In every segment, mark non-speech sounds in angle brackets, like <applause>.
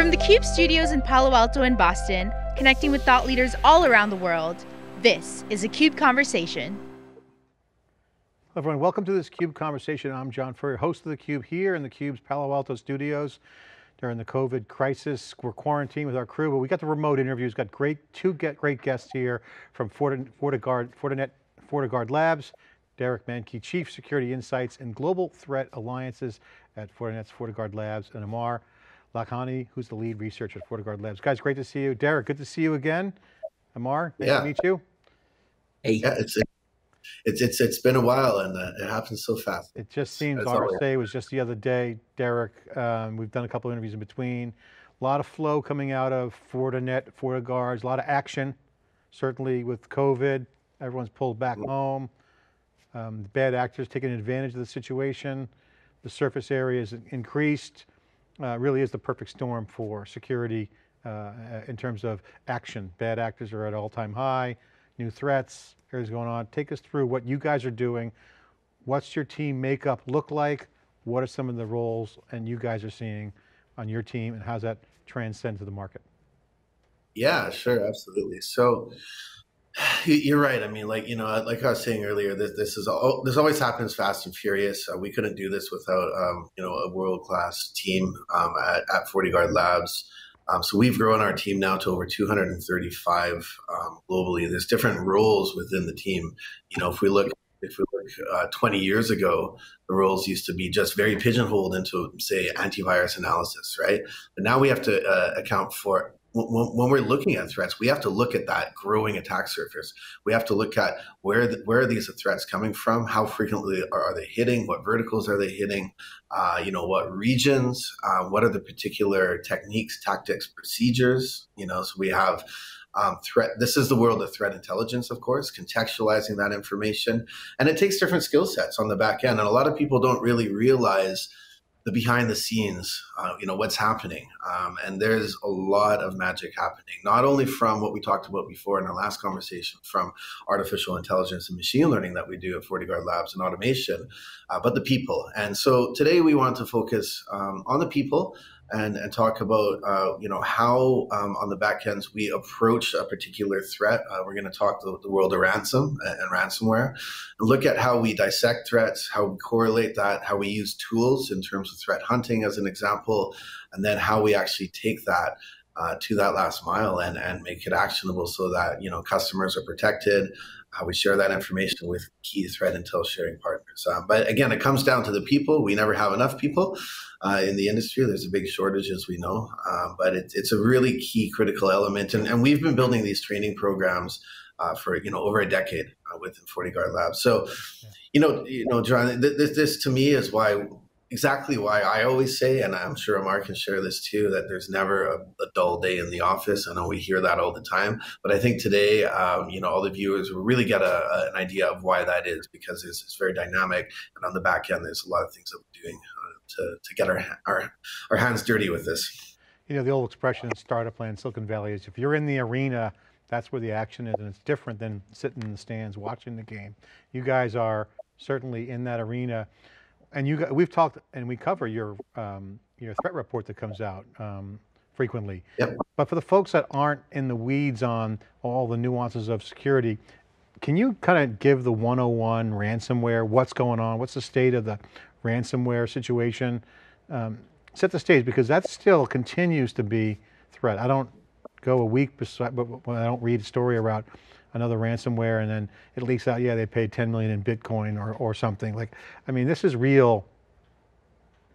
From the Cube studios in Palo Alto and Boston, connecting with thought leaders all around the world, this is a CUBE Conversation. Hello everyone, welcome to this CUBE Conversation. I'm John Furrier, host of theCUBE here in the CUBE's Palo Alto studios during the COVID crisis. We're quarantined with our crew, but we got the remote interviews, got great, two get great guests here from FortiGuard, Fortinet, FortiGuard Labs, Derek Manky, Chief Security Insights and Global Threat Alliances at Fortinet's FortiGuard Labs, and Aamir Lakhani, who's the lead researcher at FortiGuard Labs. Guys, great to see you. Derek, good to see you again. Aamir, nice yeah. to meet you. Hey. Yeah, it's, it's, it's, it's been a while and uh, it happens so fast. It just seems RSA was just the other day, Derek. Um, we've done a couple of interviews in between. A lot of flow coming out of Fortinet, FortiGuards, a lot of action, certainly with COVID. Everyone's pulled back mm -hmm. home. Um, bad actors taking advantage of the situation. The surface area is increased. Uh, really is the perfect storm for security uh, in terms of action. Bad actors are at all-time high, new threats, areas going on. Take us through what you guys are doing. What's your team makeup look like? What are some of the roles and you guys are seeing on your team and how's that transcend to the market? Yeah, sure, absolutely. So you're right. I mean, like you know, like I was saying earlier, this this is all this always happens fast and furious. Uh, we couldn't do this without um, you know a world class team um, at, at FortiGuard Labs. Um, so we've grown our team now to over 235 um, globally. There's different roles within the team. You know, if we look if we look uh, 20 years ago, the roles used to be just very pigeonholed into, say, antivirus analysis, right? But now we have to uh, account for when, we're looking at threats, we have to look at that growing attack surface. We have to look at where the, where are these threats coming from? How frequently are, are they hitting? What verticals are they hitting? Uh, you know, what regions? Uh, what are the particular techniques, tactics, procedures? You know, so we have um, threat. This is the world of threat intelligence, of course, contextualizing that information, and it takes different skill sets on the back end. And a lot of people don't really realize the behind the scenes, uh, you know, what's happening. Um, and there's a lot of magic happening, not only from what we talked about before in our last conversation, from artificial intelligence and machine learning that we do at FortiGuard Labs and automation, uh, but the people. And so today we want to focus um, on the people and, and talk about uh, you know how um, on the back ends we approach a particular threat. Uh, we're going to talk the, the world of ransom and, and, ransomware, look at how we dissect threats, how we correlate that, how we use tools in terms of threat hunting as an example, and then how we actually take that. Uh, to that last mile and, and make it actionable so that you know customers are protected how we share that information with key threat intel sharing partners. Um, but again, it comes down to the people. We never have enough people uh, in the industry. There's a big shortage, as we know, um, but it, it's a really key critical element. And, and we've been building these training programs uh, for you know over a decade uh, within FortiGuard Labs. So, you know, you know, John, th- this, this to me is why exactly why I always say, and I'm sure Aamir can share this too, that there's never a, a, dull day in the office. I know we hear that all the time, but I think today, um, you know, all the viewers will really get a, a, an idea of why that is because it's, it's, very dynamic, and on the back end, there's a lot of things that we're doing uh, to, to get our, our our hands dirty with this. You know, the old expression in startup land, Silicon Valley, is if you're in the arena, that's where the action is, and it's different than sitting in the stands watching the game. You guys are certainly in that arena and you, we've talked and we cover your um, your threat report that comes out um, frequently. Yep. But for the folks that aren't in the weeds on all the nuances of security, can you kind of give the 101 ransomware, what's going on, what's the state of the ransomware situation? Um, set the stage because that still continues to be threat. I don't go a week beside, but when I don't read a story about another ransomware and then it leaks out, yeah, they paid 10 million in Bitcoin or, or something. Like, I mean, this is real,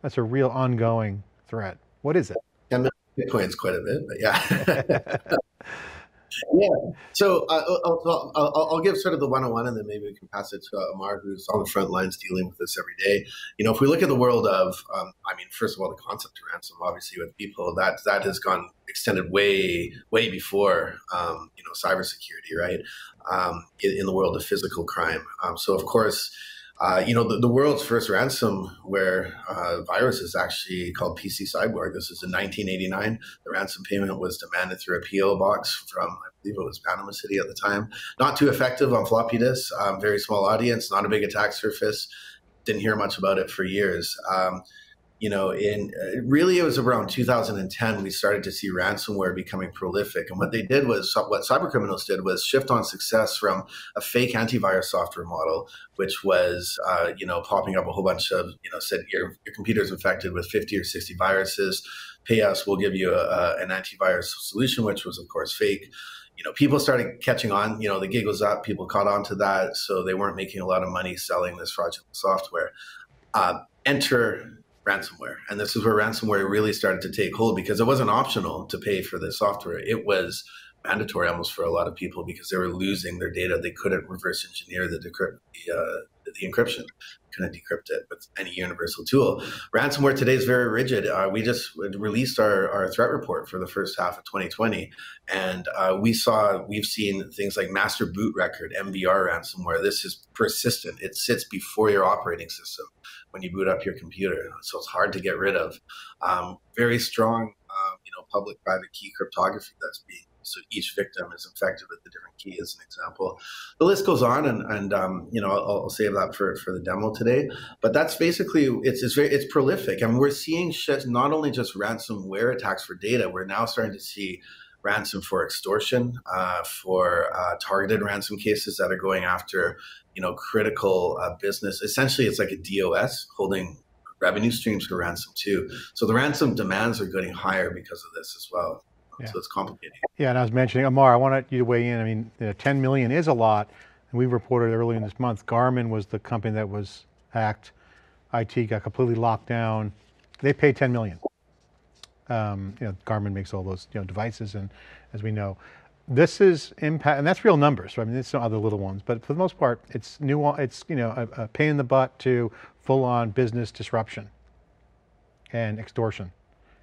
that's a real ongoing threat. What is it? 10 million is quite a bit, but yeah. <laughs> <laughs> yeah. So uh, I'll, I'll, I'll, give sort of the 101 and then maybe we can pass it to Aamir, who's on the front lines dealing with this every day. You know, if we look at the world of, um, I mean, first of all, the concept of ransom, obviously with people, that that has gone extended way, way before, um, you know, cybersecurity, right? Um, in, in, the world of physical crime. Um, so, of course, uh, you know, the, the, world's first ransomware uh, virus is actually called PC Cyborg. This is in 1989. The ransom payment was demanded through a PO box from, I believe it was Panama City at the time. Not too effective on floppy disks, um, very small audience, not a big attack surface. Didn't hear much about it for years. Um, you know, in uh, really it was around 2010 we started to see ransomware becoming prolific. And what they did was what cyber criminals did was shift on success from a fake antivirus software model, which was uh, you know popping up a whole bunch of you know said your your computer's infected with 50 or 60 viruses. Pay us, we'll give you a, a, an antivirus solution, which was of course fake you know, people started catching on. You know, the gig was up. People caught on to that, so they weren't making a lot of money selling this fraudulent software. Uh, enter ransomware. And this is where ransomware really started to take hold because it wasn't optional to pay for the software. It was mandatory almost for a lot of people because they were losing their data. They couldn't reverse engineer the, decrypt, the, uh, the encryption, couldn't decrypt it with any universal tool. Ransomware today is very rigid. Uh, we just released our, our threat report for the first half of 2020, and uh, we saw we've seen things like master boot record MBR ransomware. This is persistent. It sits before your operating system when you boot up your computer, so it's hard to get rid of. Um, very strong, uh, you know, public-private key cryptography that's being so each victim is infected with a different key, as an example. The list goes on, and, and um, you know I'll, I'll, save that for, for the demo today. But that's basically it's it's very it's prolific. I mean, we're seeing not only just ransomware attacks for data. We're now starting to see ransom for extortion, uh, for uh, targeted ransom cases that are going after you know critical uh, business. Essentially, it's like a DOS holding revenue streams for ransom too. So the ransom demands are getting higher because of this as well. Yeah. So it's complicated. Yeah, and I was mentioning, Aamir, I wanted you to weigh in. I mean, you know, 10 million is a lot. And we reported earlier in this month, Garmin was the company that was hacked. IT got completely locked down. They paid 10 million. Um, you know, Garmin makes all those you know devices, and as we know, this is impact, and that's real numbers. Right? I mean, it's not other little ones, but for the most part, it's new. It's you know a, a pain in the butt to full-on business disruption and extortion.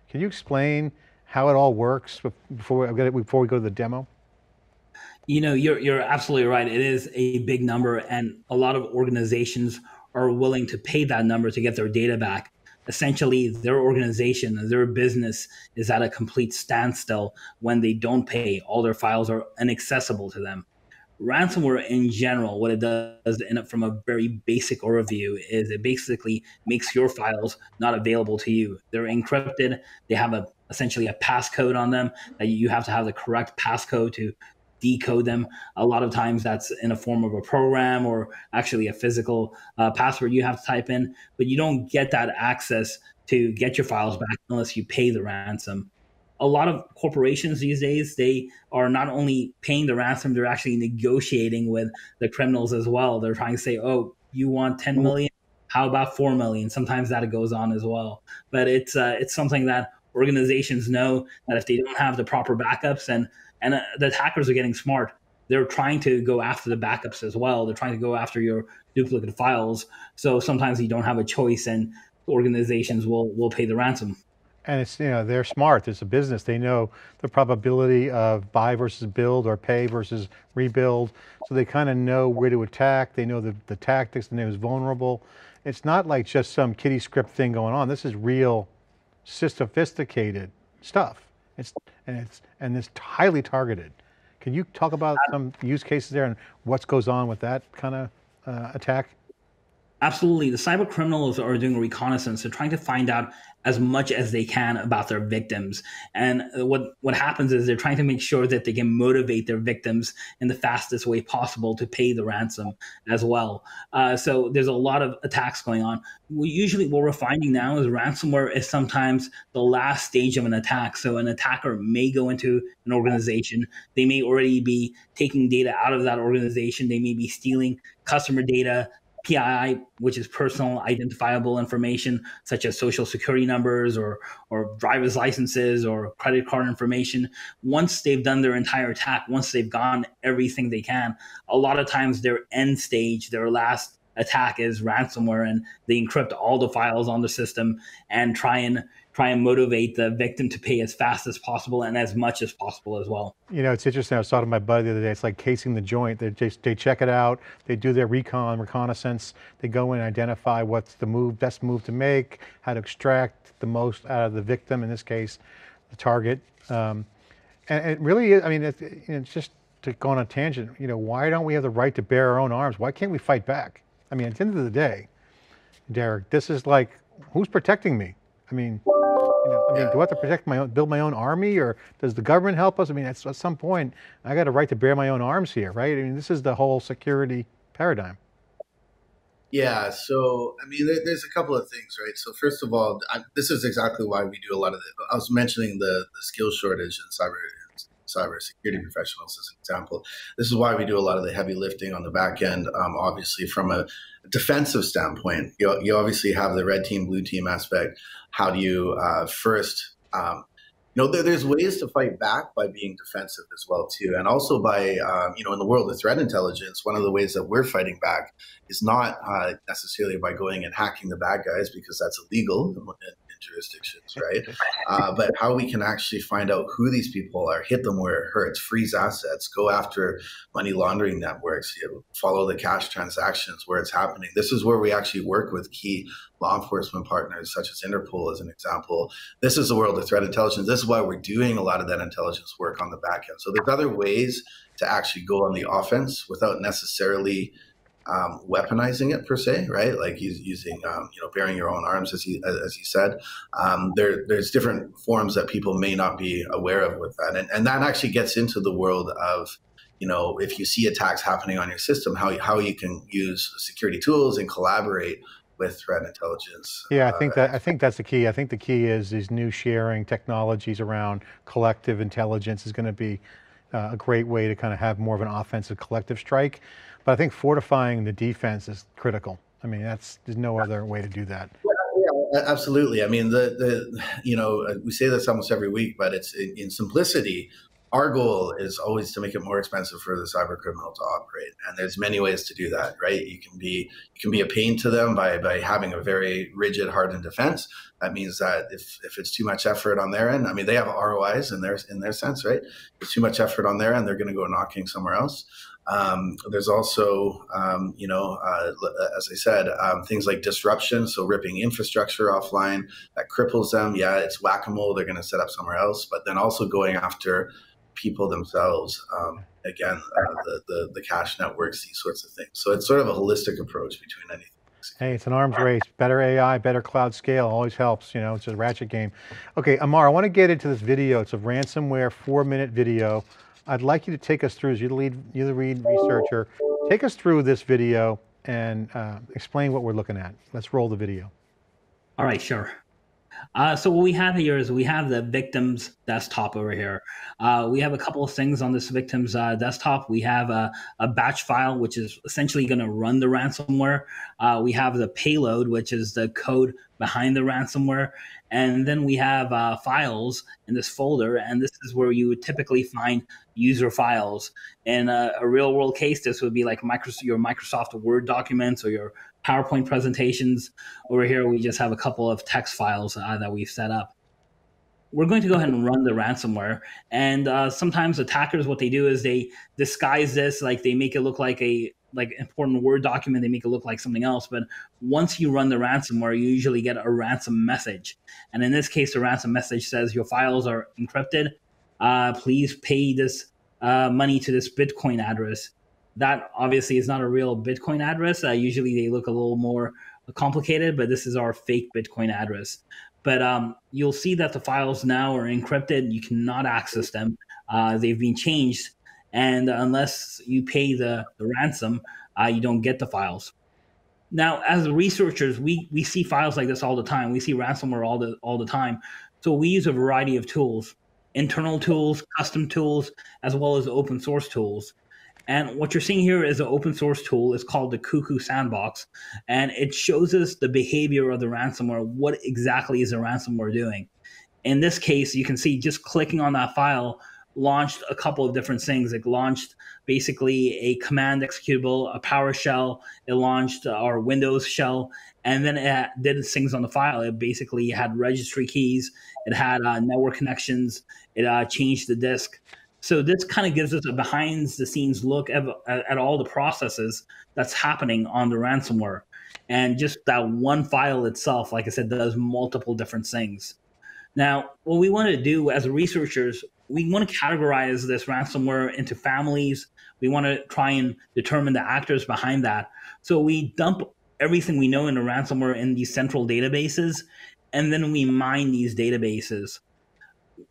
Can you explain how it all works before we, before we go to the demo? You know, you're you're absolutely right. It is a big number, and a lot of organizations are willing to pay that number to get their data back. Essentially, their organization, their business is at a complete standstill when they don't pay. All their files are inaccessible to them ransomware in general, what it does in, from a very basic overview is it basically makes your files not available to you. They're encrypted. They have a essentially a passcode on them that you have to have the correct passcode to decode them. A lot of times that's in a form of a program or actually a physical uh, password you have to type in, but you don't get that access to get your files back unless you pay the ransom. A lot of corporations these days they are not only paying the ransom they're actually negotiating with the criminals as well. They're trying to say oh you want 10 mm-hmm. how about 4 million? Sometimes that goes on as well. But it's uh, it's something that organizations know that if they don't have the proper backups and and uh, the attackers are getting smart they're trying to go after the backups as well they're trying to go after your duplicate files so sometimes you don't have a choice and organizations will will pay the ransom and it's, you know, they're smart. It's a business. They know the probability of buy versus build or pay versus rebuild. So they kind of know where to attack. They know the, the tactics, they know who's vulnerable. It's not like just some kitty script thing going on. This is real sophisticated stuff. It's, and it's, and it's highly targeted. Can you talk about some use cases there and what goes on with that kind of uh, attack? Absolutely. The cyber criminals are doing reconnaissance. They're trying to find out as much as they can about their victims. And what, what happens is they're trying to make sure that they can motivate their victims in the fastest way possible to pay the ransom as well. Uh, so there's a lot of attacks going on. We usually, what we're finding now is ransomware is sometimes the last stage of an attack. So an attacker may go into an organization. They may already be taking data out of that organization. They may be stealing customer data, PII, which is personal identifiable information such as social security numbers or, or driver's licenses or credit card information. Once they've done their entire attack, once they've gone everything they can, a lot of times their end stage, their last attack is ransomware and they encrypt all the files on the system and try and try and motivate the victim to pay as fast as possible and as much as possible as well. You know, it's interesting. I was talking to my buddy the other day. It's like casing the joint. They just, they check it out. They do their recon, reconnaissance. They go in and identify what's the move, best move to make, how to extract the most out of the victim, in this case, the target. Um, and it really is, I mean, it's, it's just to go on a tangent, you know, why don't we have the right to bear our own arms? Why can't we fight back? I mean, at the end of the day, Derek, this is like, who's protecting me? I mean, you know, I mean, do I have to protect my own, build my own army, or does the government help us? I mean, at, at some point, I got a right to bear my own arms here, right? I mean, this is the whole security paradigm. Yeah, so I mean, there, there's a couple of things, right? So first of all, I, this is exactly why we do a lot of. The, I was mentioning the the skill shortage in cyber cybersecurity professionals as an example. This is why we do a lot of the heavy lifting on the back end. Um, obviously, from a defensive standpoint, you, you obviously have the red team, blue team aspect. How do you uh, first um, you know, there, there's ways to fight back by being defensive as well too, and also by um, you know, in the world of threat intelligence, one of the ways that we're fighting back is not uh, necessarily by going and hacking the bad guys because that's illegal jurisdictions, right? Uh, but how we can actually find out who these people are, hit them where it hurts, freeze assets, go after money laundering networks, you know, follow the cash transactions where it's happening. This is where we actually work with key law enforcement partners, such as Interpol, as an example. This is the world of threat intelligence. This is why we're doing a lot of that intelligence work on the back end. So there's other ways to actually go on the offense without necessarily um, weaponizing it per se, right? Like he's using, um, you know, bearing your own arms, as he as you said. Um, there, there's different forms that people may not be aware of with that, and and that actually gets into the world of, you know, if you see attacks happening on your system, how how you can use security tools and collaborate with threat intelligence. Yeah, I think uh, that I think that's the key. I think the key is these new sharing technologies around collective intelligence is going to be uh, a great way to kind of have more of an offensive collective strike. But I think fortifying the defense is critical. I mean, that's there's no other way to do that. Yeah, absolutely. I mean, the the you know uh, we say this almost every week, but it's in, in simplicity. Our goal is always to make it more expensive for the cyber criminal to operate, and there's many ways to do that. Right? You can be you can be a pain to them by by having a very rigid, hardened defense. That means that if if it's too much effort on their end, I mean, they have ROIs in their in their sense, right? If too much effort on their end, they're going to go knocking somewhere else. Um, there's also, um, you know, uh, as I said, um, things like disruption. So ripping infrastructure offline that cripples them. Yeah, it's whack a mole. They're going to set up somewhere else. But then also going after people themselves. Um, again, uh, the, the, the cash networks, these sorts of things. So it's sort of a holistic approach between anything. Hey, it's an arms race. Better AI, better cloud scale always helps. You know, it's a ratchet game. Okay, Aamir, I want to get into this video. It's a ransomware four minute video I'd like you to take us through, as you're the lead, you're the lead researcher, take us through this video and uh, explain what we're looking at. Let's roll the video. All right, sure. Uh, so what we have here is we have the victim's desktop over here. Uh, we have a couple of things on this victim's uh, desktop. We have a, a, batch file, which is essentially going to run the ransomware. Uh, we have the payload, which is the code behind the ransomware. And then we have uh, files in this folder, and this is where you would typically find user files. In a, a real world case, this would be like your Microsoft Word documents or your PowerPoint presentations. Over here, we just have a couple of text files uh, that we've set up. We're going to go ahead and run the ransomware. And uh, sometimes attackers, what they do is they disguise this, like they make it look like a like important Word document, they make it look like something else. But once you run the ransomware, you usually get a ransom message. And in this case, the ransom message says your files are encrypted. Uh, please pay this uh, money to this Bitcoin address that obviously is not a real Bitcoin address. Uh, usually they look a little more complicated, but this is our fake Bitcoin address. But um, you'll see that the files now are encrypted. You cannot access them. Uh, they've been changed. And unless you pay the, the ransom, uh, you don't get the files. Now, as researchers, we, we see files like this all the time. We see ransomware all the all the time. So we use a variety of tools, internal tools, custom tools, as well as open source tools. And what you're seeing here is an open source tool. It's called the Cuckoo Sandbox, and it shows us the behavior of the ransomware. What exactly is the ransomware doing? In this case, you can see just clicking on that file launched a couple of different things. It launched basically a command executable, a PowerShell. It launched our Windows shell, and then it did things on the file. It basically had registry keys. It had uh, network connections. It uh, changed the disk. So this kind of gives us a behind the scenes look at, at, all the processes that's happening on the ransomware. And just that one file itself, like I said, does multiple different things. Now, what we want to do as researchers, we want to categorize this ransomware into families. We want to try and determine the actors behind that. So we dump everything we know in the ransomware in these central databases and then we mine these databases.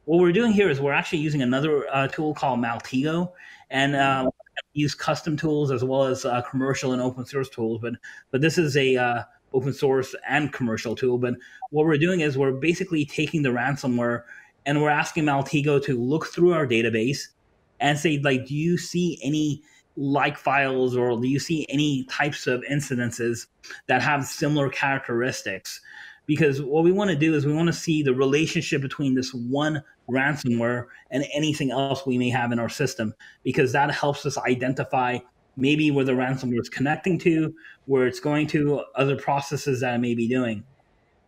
What we're doing here is we're actually using another uh, tool called Maltego, and uh, use custom tools as well as uh, commercial and open source tools. But but this is a uh, open source and commercial tool. But what we're doing is we're basically taking the ransomware and we're asking Maltego to look through our database and say like, do you see any like files or do you see any types of incidences that have similar characteristics? Because what we want to do is we want to see the relationship between this one ransomware and anything else we may have in our system, because that helps us identify maybe where the ransomware is connecting to, where it's going to, other processes that it may be doing.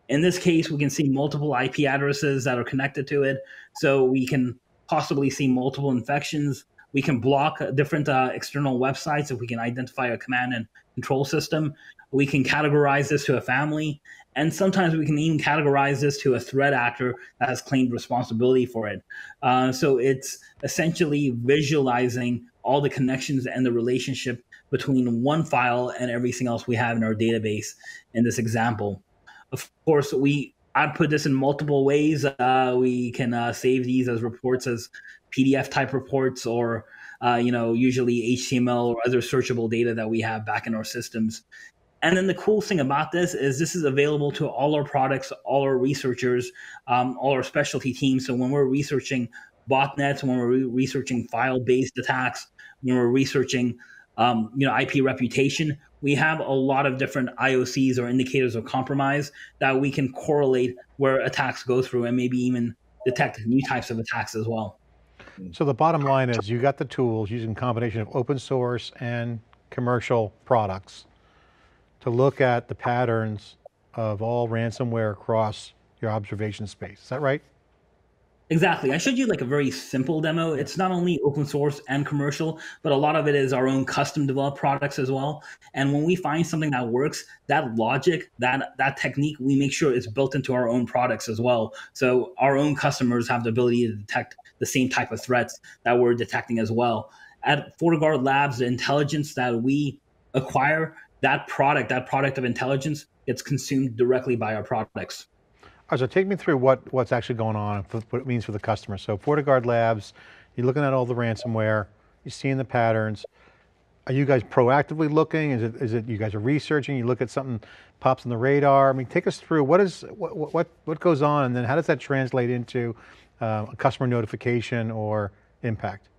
In this case, we can see multiple IP addresses that are connected to it. So we can possibly see multiple infections. We can block different uh, external websites if we can identify a command and control system. We can categorize this to a family. And sometimes we can even categorize this to a threat actor that has claimed responsibility for it. Uh, so it's essentially visualizing all the connections and the relationship between one file and everything else we have in our database in this example. Of course, we I put this in multiple ways. Uh, we can uh, save these as reports as PDF type reports or uh, you know usually HTML or other searchable data that we have back in our systems. And then the cool thing about this is this is available to all our products, all our researchers, um, all our specialty teams. So when we're researching botnets, when we're re- researching file-based attacks, when we're researching um, you know IP reputation, we have a lot of different IOCs or indicators of compromise that we can correlate where attacks go through and maybe even detect new types of attacks as well. So the bottom line is you got the tools using combination of open source and commercial products to look at the patterns of all ransomware across your observation space. Is that right? Exactly. I showed you like a very simple demo. It's not only open source and commercial, but a lot of it is our own custom developed products as well. And when we find something that works, that logic, that that technique, we make sure it's built into our own products as well. So our own customers have the ability to detect the same type of threats that we're detecting as well. At FortiGuard Labs, the intelligence that we acquire, that product, that product of intelligence, gets consumed directly by our products. All right, so take me through what, what's actually going on, what it means for the customer. So FortiGuard Labs, you're looking at all the ransomware, you're seeing the patterns. Are you guys proactively looking? Is it, is it you guys are researching? You look at something pops on the radar. I mean, take us through what is what what what goes on, and then how does that translate into uh, a customer notification or impact?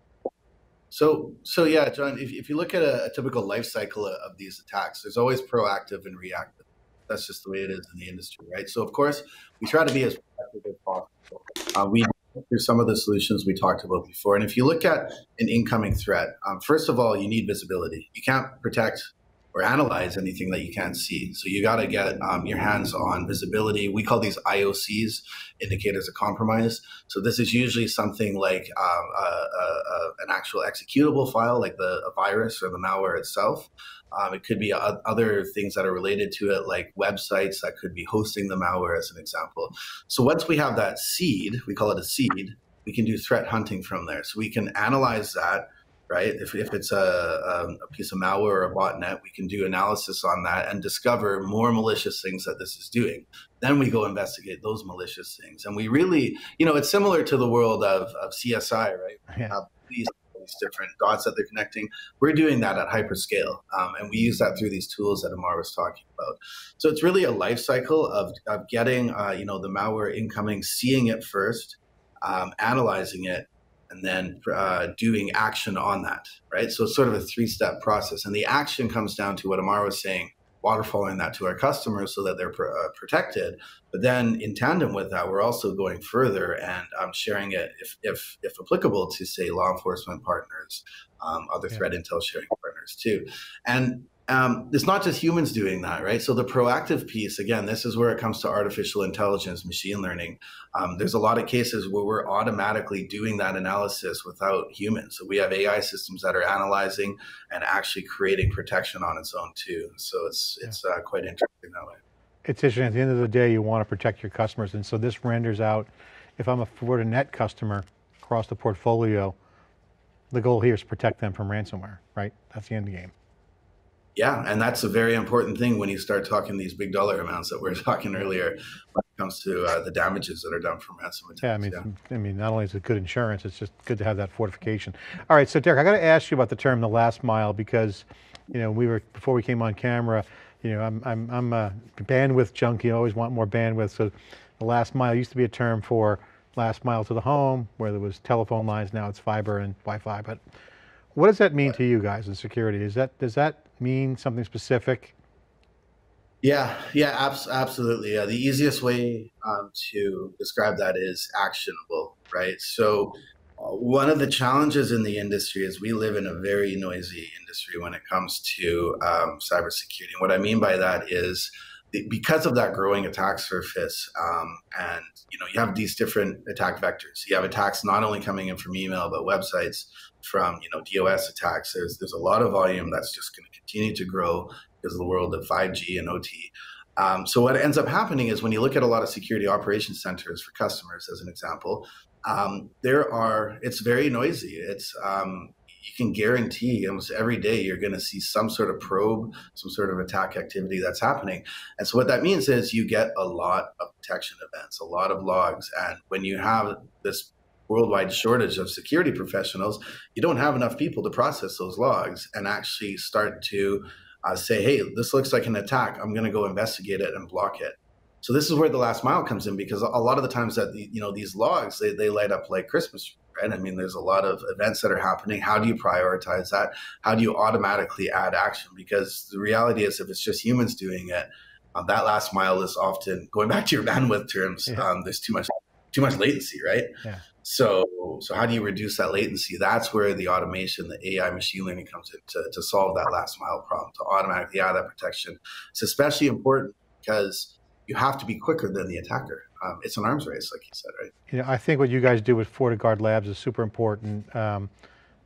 So, so yeah, John, if, if you look at a, a typical life cycle of, these attacks, there's always proactive and reactive that's just the way it is in the industry, right? So of course, we try to be as proactive as possible. Uh, we through some of the solutions we talked about before, and if you look at an incoming threat, um, first of all, you need visibility. You can't protect or analyze anything that you can't see. So you got to get um, your hands on visibility. We call these IOCs, indicators of compromise. So this is usually something like um, a, a, a, an actual executable file, like the virus or the malware itself. Um, it could be other things that are related to it, like websites that could be hosting the malware, as an example. So once we have that seed, we call it a seed, we can do threat hunting from there. So we can analyze that right? If, if it's a, a, piece of malware or a botnet, we can do analysis on that and discover more malicious things that this is doing. Then we go investigate those malicious things. And we really, you know, it's similar to the world of, of CSI, right? <laughs> Yeah. These, these different dots that they're connecting. We're doing that at hyperscale. Um, and we use that through these tools that Aamir was talking about. So it's really a life cycle of, of getting, uh, you know, the malware incoming, seeing it first, um, analyzing it, and then uh, doing action on that, right? So it's sort of a three step process. And the action comes down to what Aamir was saying, waterfalling that to our customers so that they're pr- uh, protected. But then in tandem with that, we're also going further and um, sharing it, if, if, if applicable, to say law enforcement partners, um, other yeah. threat intel sharing partners too. And um, it's not just humans doing that, right? So the proactive piece, again, this is where it comes to artificial intelligence, machine learning. Um, there's a lot of cases where we're automatically doing that analysis without humans. So we have AI systems that are analyzing and actually creating protection on its own too. So it's yeah. it's uh, quite interesting that way. It's interesting. At the end of the day, you want to protect your customers, and so this renders out. If I'm a Fortinet customer across the portfolio, the goal here is protect them from ransomware, right? That's the end game. Yeah, and that's a very important thing when you start talking these big dollar amounts that we are <laughs> talking earlier. When it comes to uh, the damages that are done from ransom attacks. Yeah, I mean, yeah. I mean, not only is it good insurance, it's just good to have that fortification. All right, so Derek, I got to ask you about the term "the last mile" because, you know, we were before we came on camera. You know, I'm I'm I'm a bandwidth junkie. I always want more bandwidth. So, the last mile used to be a term for last mile to the home, where there was telephone lines. Now it's fiber and Wi-Fi. But what does that mean to you guys in security? Is that does that mean something specific? Yeah, yeah, abs- absolutely. Yeah, the easiest way um, to describe that is actionable, right? So, uh, one of the challenges in the industry is we live in a very noisy industry when it comes to um, cybersecurity. And what I mean by that is because of that growing attack surface, um, and you know, you have these different attack vectors. You have attacks not only coming in from email, but websites from you know DOS attacks. There's there's a lot of volume that's just going to continue to grow because of the world of 5G and OT. Um, so what ends up happening is when you look at a lot of security operations centers for customers, as an example, um, there are it's very noisy. It's um, you can guarantee almost every day you're going to see some sort of probe, some sort of attack activity that's happening. And so what that means is you get a lot of detection events, a lot of logs, and when you have this worldwide shortage of security professionals, you don't have enough people to process those logs and actually start to uh, say, hey, this looks like an attack. I'm going to go investigate it and block it. So this is where the last mile comes in because a lot of the times that you know these logs they, they light up like Christmas, right? I mean, there's a lot of events that are happening. How do you prioritize that? How do you automatically add action? Because the reality is, if it's just humans doing it, uh, that last mile is often going back to your bandwidth terms. Yeah. Um, there's too much too much latency, right? Yeah. So, so how do you reduce that latency? That's where the automation, the AI machine learning comes in to, to solve that last mile problem, to automatically add that protection. It's especially important because you have to be quicker than the attacker. Um, it's an arms race, like you said, right? Know, I think what you guys do with FortiGuard Labs is super important, um,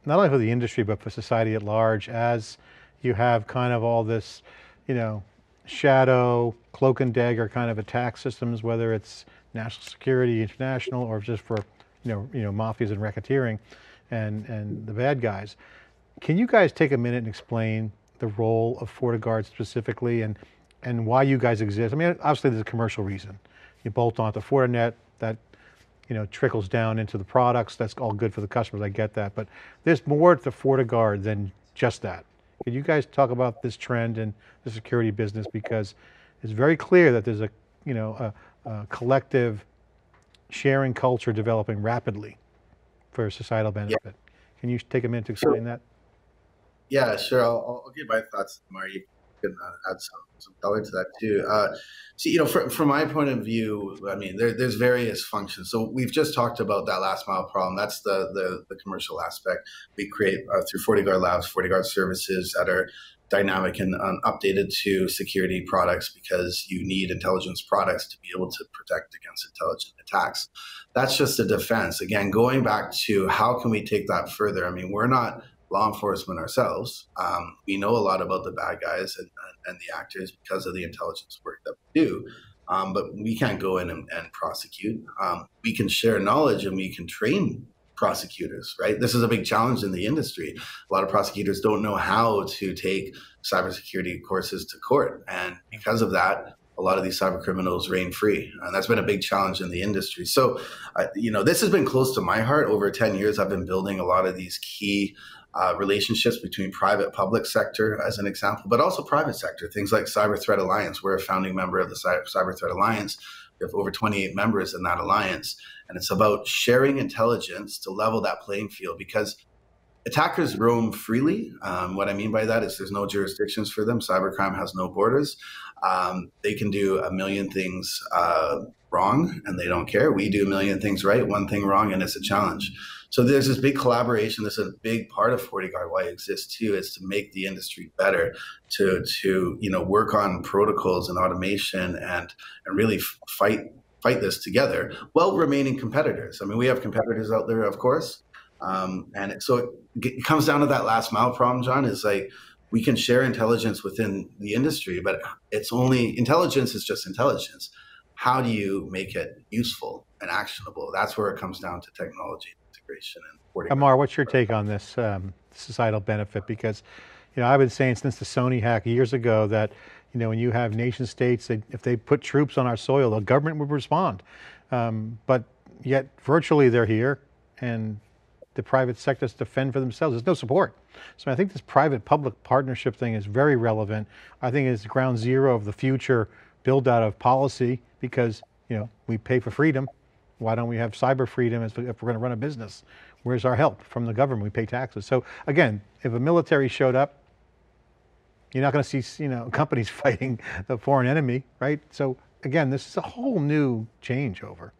not only for the industry, but for society at large, as you have kind of all this, you know, shadow, cloak and dagger kind of attack systems, whether it's national security, international, or just for you know, you know, mafias and racketeering and, and the bad guys. Can you guys take a minute and explain the role of FortiGuard specifically and, and why you guys exist? I mean, obviously there's a commercial reason. You bolt on onto Fortinet, that you know, trickles down into the products. That's all good for the customers. I get that, but there's more to FortiGuard than just that. Can you guys talk about this trend in the security business because it's very clear that there's a, you know, a, a collective sharing culture developing rapidly for societal benefit. Yeah. Can you take a minute to explain sure. that? Yeah, sure. I'll, I'll, give my thoughts. Mark, you can uh, add some, some color to that too. Uh, see, you know, from, from my point of view, I mean, there, there's various functions. So we've just talked about that last mile problem. That's the the, the commercial aspect. We create uh, through FortiGuard Labs, FortiGuard services that are dynamic and um, updated to security products because you need intelligence products to be able to protect against intelligent attacks. That's just a defense. Again, going back to how can we take that further? I mean, we're not law enforcement ourselves. Um, we know a lot about the bad guys and, and, the actors because of the intelligence work that we do. Um, but we can't go in and, and prosecute. Um, we can share knowledge and we can train prosecutors, right? This is a big challenge in the industry. A lot of prosecutors don't know how to take cybersecurity courses to court. And because of that, a lot of these cyber criminals reign free. And that's been a big challenge in the industry. So, uh, you know, this has been close to my heart. Over 10 years, I've been building a lot of these key uh, relationships between private public sector as an example but also private sector things like cyber threat alliance we're a founding member of the cyber threat alliance we have over 28 members in that alliance. And it's about sharing intelligence to level that playing field because attackers roam freely. Um, what I mean by that is there's no jurisdictions for them. Cybercrime has no borders. Um, they can do a million things uh, wrong and they don't care. We do a million things right, one thing wrong, and it's a challenge. So there's this big collaboration. This is a big part of FortiGuard why it exists too, is to make the industry better, to to you know work on protocols and automation and and really fight fight this together while remaining competitors. I mean, we have competitors out there, of course, um, and so it, it comes down to that last mile problem. John is like we can share intelligence within the industry, but it's only intelligence is just intelligence. How do you make it useful and actionable? That's where it comes down to technology integration and Aamir, what's your take on this um, societal benefit? Because, you know, I've been saying since the Sony hack years ago that, You know, when you have nation states, that if they put troops on our soil, the government would respond. Um, but yet virtually they're here and the private sectors defend for themselves. There's no support. So I think this private public partnership thing is very relevant. I think it's ground zero of the future build out of policy because, you know, we pay for freedom. Why don't we have cyber freedom if we're going to run a business? Where's our help from the government? We pay taxes. So again, if a military showed up, you're not going to see, you know, <laughs> companies fighting the foreign enemy, right? So again, this is a whole new changeover.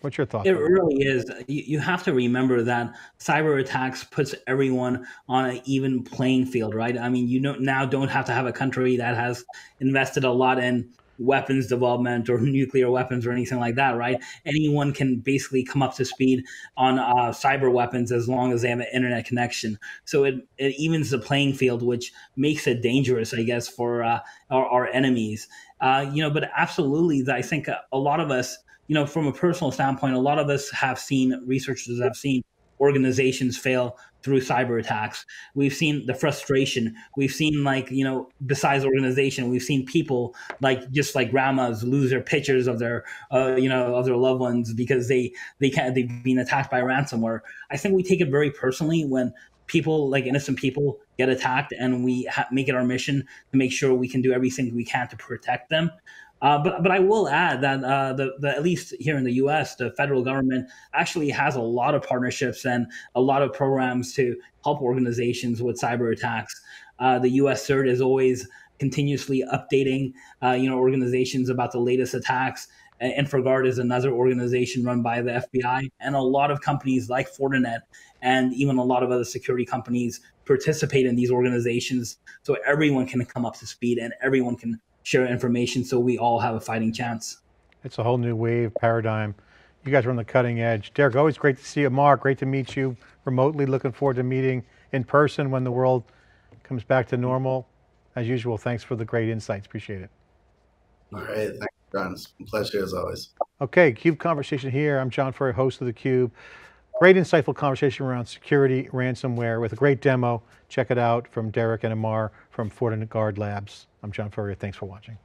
What's your thought? It really is. You, you have to remember that cyber attacks puts everyone on an even playing field, right? I mean, you don't, now don't have to have a country that has invested a lot in weapons development or <laughs> nuclear weapons or anything like that, right? Anyone can basically come up to speed on uh, cyber weapons as long as they have an internet connection. So it, it evens the playing field, which makes it dangerous, I guess, for uh, our, our, enemies. Uh, you know, but absolutely, I think a lot of us, you know, from a personal standpoint, a lot of us have seen researchers have seen organizations fail through cyber attacks. We've seen the frustration. We've seen like, you know, besides organization, we've seen people like just like grandmas lose their pictures of their, uh, you know, of their loved ones because they, they can't, they've been attacked by ransomware. I think we take it very personally when people like innocent people get attacked and we ha- make it our mission to make sure we can do everything we can to protect them uh, but but I will add that uh, the, the at least here in the U.S., the federal government actually has a lot of partnerships and a lot of programs to help organizations with cyber attacks. Uh, the U.S. CERT is always continuously updating uh, you know organizations about the latest attacks. InfraGard is another organization run by the FBI, and a lot of companies like Fortinet and even a lot of other security companies participate in these organizations, so everyone can come up to speed and everyone can share information so we all have a fighting chance. It's a whole new wave paradigm. You guys are on the cutting edge. Derek, always great to see you. Mark, great to meet you remotely. Looking forward to meeting in person when the world comes back to normal. As usual, thanks for the great insights. Appreciate it. All right. Thanks, John. It's a pleasure as always. Okay, CUBE Conversation here. I'm John Furrier, host of the Cube. Great insightful conversation around security, ransomware with a great demo. Check it out from Derek and Aamir from Fortinet Guard Labs, I'm John Furrier. Thanks for watching.